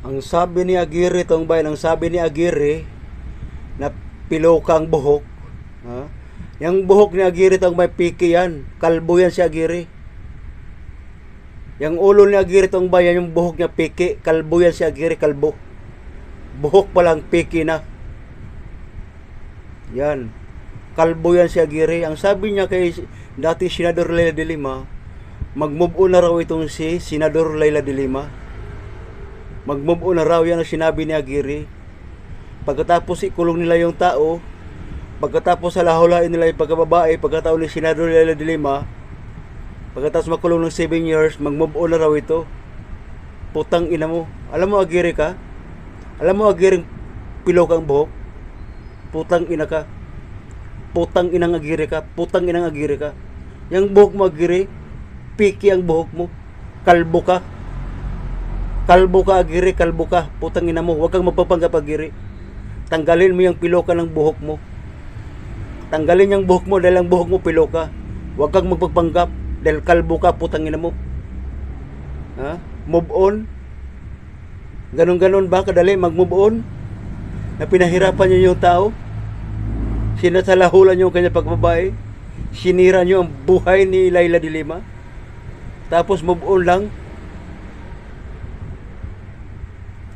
Ang sabi ni Aguirre tong bayan, ang sabi ni Aguirre na pilokang buhok. Ha? Yung buhok ni Aguirre tong may piki yan. Kalbo yan si Aguirre. Yung ulo ni Aguirre tong bayan, yung buhok niya piki. Kalbo yan si Aguirre, kalbo. Buhok pa lang piki na. Yan. Kalbo yan si Aguirre. Ang sabi niya kay dati Senador Leila de Lima, mag-move on na raw itong si Senador Leila de Lima. Mag-move on na raw yan ang sinabi ni Aguirre. Pagkatapos ikulong nila yung tao, pagkatapos sa lahulain nila yung pagkababae, pagkatapos ni Senador Leila de Lima, pagkatapos makulong ng 7 years, mag-move on na raw ito. Putang ina mo. Alam mo Aguirre ka? Alam mo Aguirre pilok ang buhok? Putang ina ka. Putang inang Aguirre ka. Putang inang Aguirre ka. Yung buhok mo Aguirre, piki ang buhok mo. Kalbo ka. Kalbo ka Aguirre, kalbo ka. Putang ina mo. Huwag kang magpapanggap Aguirre. Tanggalin mo yung piloka ng buhok mo. Tanggalin yung buhok mo dahil ang buhok mo piloka. Huwag kang magpapanggap dahil kalbo ka, putang ina mo. Ha? Move on. Ganon-ganon ba kadali mag-move on? Na pinahirapan niyo yung tao? Sinasalahulan niyo ang kanyang pagbabae? Sinira niyo ang buhay ni Laila de Lima? Tapos move on lang?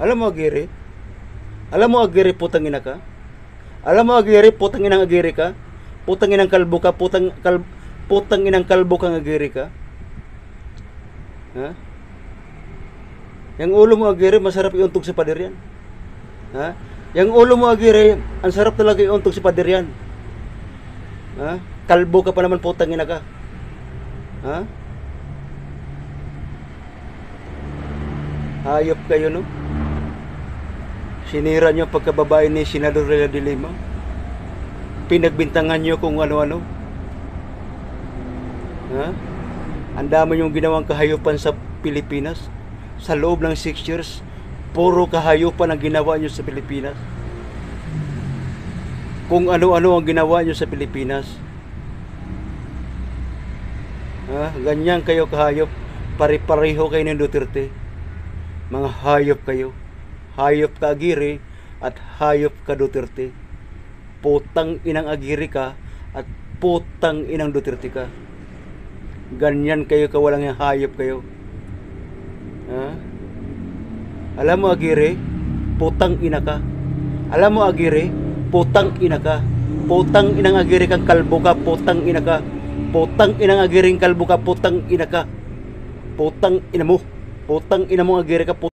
Alam mo, Aguirre? Alam mo, Aguirre, putang ina ka? Alam mo, Aguirre, putang inang Aguirre ka? Putang inang kalbo ka? Putang, kal, putang inang kalbo kang Aguirre ka? Ha? Yung ulo mo, Aguirre, masarap iuntog sa pader yan. Ha? Yung ulo mo, Aguirre, ang sarap talaga iuntog sa pader yan. Ha? Kalbo ka pa naman, putang ina ka. Ha? Hayop kayo, no? Sinira niyo pagkababae ni Senador Rela de Lima. Pinagbintangan niyo kung ano-ano. Ha? Ang dami yung ginawang kahayupan sa Pilipinas. Sa loob ng 6 years, puro kahayupan ang ginawa niyo sa Pilipinas. Kung ano-ano ang ginawa niyo sa Pilipinas. Ha? Ganyan kayo kahayop. Pare-pareho kayo ng Duterte. Mga hayop kayo. Hayop ka Aguirre at hayop ka Duterte. Putang inang Aguirre ka at putang inang Duterte ka. Ganyan kayo kawalang yung hayop kayo. Ha? Alam mo Aguirre, putang ina ka. Alam mo Aguirre, putang ina ka. Putang inang Aguirre kang kalbo ka, putang ina ka. Putang inang Aguirre kalbo ka, putang ina ka. Putang ina mo. Putang ina mo Aguirre ka, putang